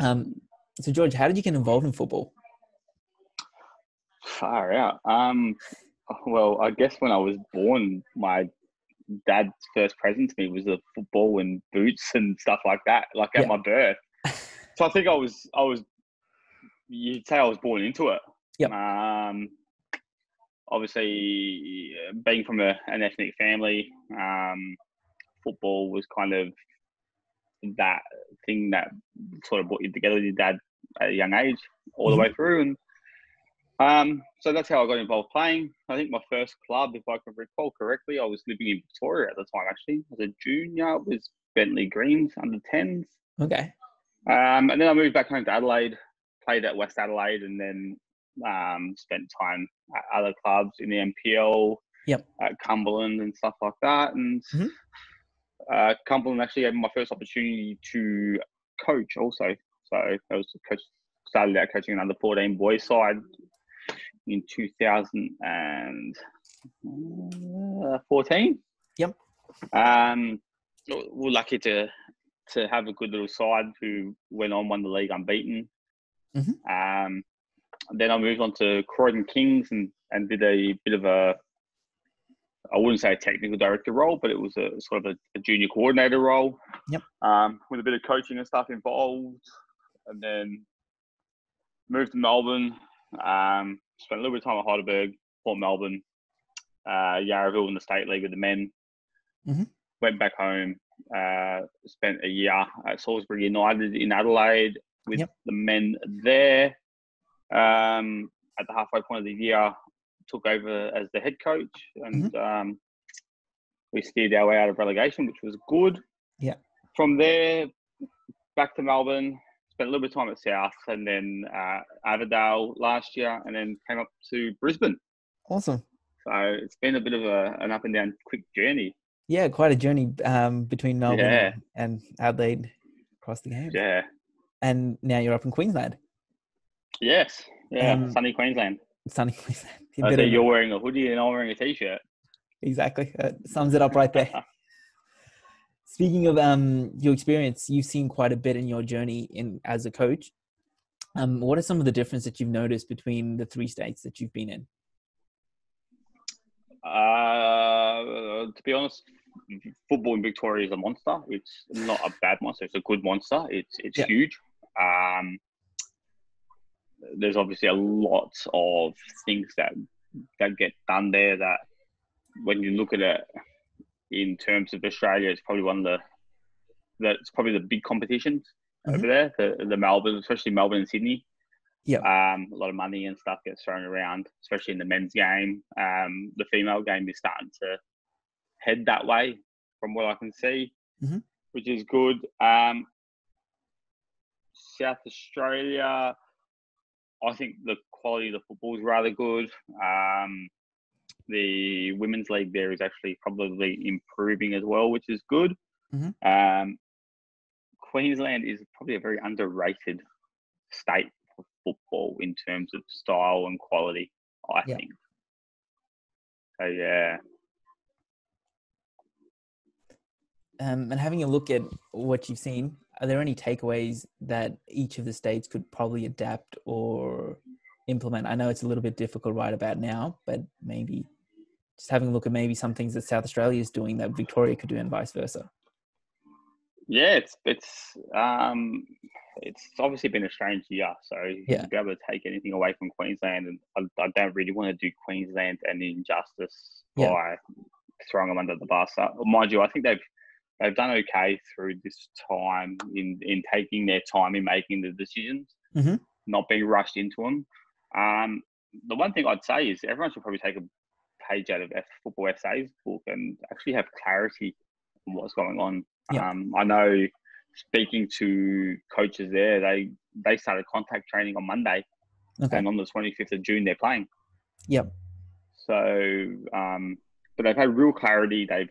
Um, so George, how did you get involved in football? Far out. Um, well, I guess when I was born, my dad's first present to me was a football and boots and stuff like that, like at Yeah. my birth. So I think I was, I was, you'd say I was born into it. Yep. Um, obviously, being from a, an ethnic family, um, football was kind of that thing that sort of brought you together with your dad at a young age, all the way through. And um, so that's how I got involved playing. I think my first club, if I can recall correctly, I was living in Victoria at the time. Actually, as a junior, it was Bentleigh Greens under tens. Okay. Um, and then I moved back home to Adelaide, played at West Adelaide, and then um, spent time at other clubs in the NPL, Yep. at Cumberland and stuff like that. And Mhm. Uh, Cumberland actually gave me my first opportunity to coach also. So I was coach, started out coaching another 14 boys side in 2014. Yep. Um, we're lucky to to have a good little side who went on won the league unbeaten. Mhm. Um, then I moved on to Croydon Kings and, and did a bit of a I wouldn't say a technical director role, but it was a sort of a, a junior coordinator role. Yep. Um, with a bit of coaching and stuff involved, and then moved to Melbourne. Um, spent a little bit of time at Heidelberg, Port Melbourne, uh, Yarraville in the state league with the men. Mhm. Went back home. Uh, spent a year at Salisbury United in Adelaide with Yep. the men there. Um, at the halfway point of the year, took over as the head coach, and um, we steered our way out of relegation, which was good. Yeah. From there, back to Melbourne. Spent a little bit of time at South, and then uh, Avondale last year, and then came up to Brisbane. Awesome. So it's been a bit of a, an up and down quick journey. Yeah, quite a journey um, between Melbourne Yeah. and Adelaide across the game. Yeah. And now you're up in Queensland, Yes. Yeah. Um, Sunny Queensland. Sunny Queensland. A I of- you're wearing a hoodie and I'm wearing a t-shirt. exactly. Uh, sums it up right there. Speaking of um, your experience, you've seen quite a bit in your journey in as a coach. Um, what are some of the differences that you've noticed between the three states that you've been in? Uh, to be honest, football in Victoria is a monster. It's not a bad monster. It's a good monster. It's it's Yeah. huge. Um, there's obviously a lot of things that that get done there. That when you look at it in terms of Australia, it's probably one of the that's probably the big competitions over there. The the Melbourne, especially Melbourne and Sydney. Yeah. Um, a lot of money and stuff gets thrown around, especially in the men's game. Um, the female game is starting to head that way, from what I can see, Mhm. which is good. Um, South Australia, I think the quality of the football is rather good. Um, the women's league there is actually probably improving as well, which is good. Mhm. Um, Queensland is probably a very underrated state for football in terms of style and quality. I Yeah. think. So yeah, Um, and having a look at what you've seen, are there any takeaways that each of the states could probably adapt or implement? I know it's a little bit difficult right about now, but maybe just having a look at maybe some things that South Australia is doing that Victoria could do and vice versa. yeah, it's it's um, it's obviously been a strange year. So Yeah. to be able to take anything away from Queensland, and I, I don't really want to do Queensland an injustice Yeah. by throwing them under the bus. Uh, mind you, I think they've they've done okay through this time in in taking their time in making the decisions, Mhm. not being rushed into them. Um, the one thing I'd say is everyone should probably take a page out of F, Football SA's book and actually have clarity on what's going on. Yeah. Um, I know speaking to coaches there, they they started contact training on Monday, Okay. and on the 25th of June they're playing. Yep. So, um, but they've had real clarity. They've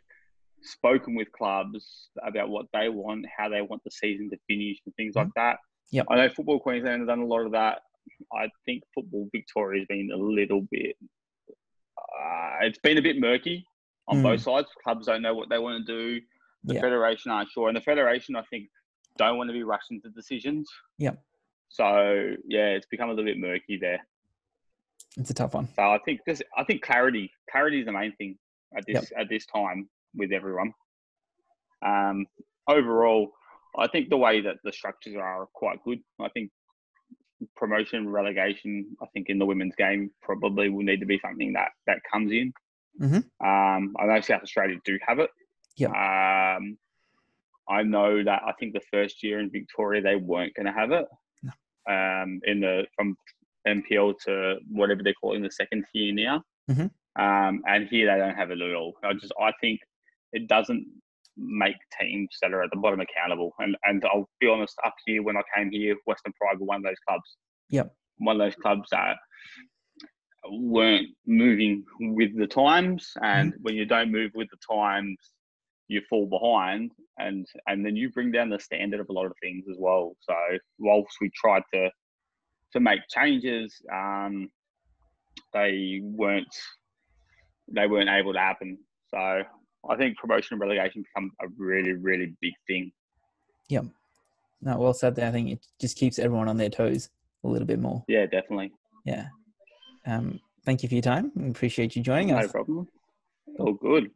spoken with clubs about what they want, how they want the season to finish, and things like that. Mm-hmm. I know Football Queensland has done a lot of that. I think Football Victoria has been a little bit. Uh, it's been a bit murky on Mm. both sides. Clubs don't know what they want to do. The Yeah. federation aren't sure, and the federation, I think, don't want to be rushed into decisions. Yeah. So yeah, it's become a little bit murky there. It's a tough one. So I think this, I think clarity, clarity is the main thing at this at this time with everyone. Um, overall, I think the way that the structures are quite good. I think promotion, relegation. I think in the women's game probably will need to be something that that comes in. Mhm. Um, I know South Australia do have it. Yep. Um, I know that I think the first year in Victoria they weren't going to have it. No. Um, in the from NPL to whatever they're calling the second tier now. Mhm. Um, and here they don't have it at all. I just I think it doesn't make teams that are at the bottom accountable. And and I'll be honest, up here when I came here, Western Pride were one of those clubs. Yep. One of those clubs that weren't moving with the times, and when you don't move with the times, you fall behind, and and then you bring down the standard of a lot of things as well. So whilst we tried to to make changes, um, they weren't they weren't able to happen. So I think promotion and relegation become a really really big thing. Yeah. No, well said there. I think it just keeps everyone on their toes a little bit more. Yeah, definitely. Yeah. Um, thank you for your time. Appreciate you joining No us. No problem. All good.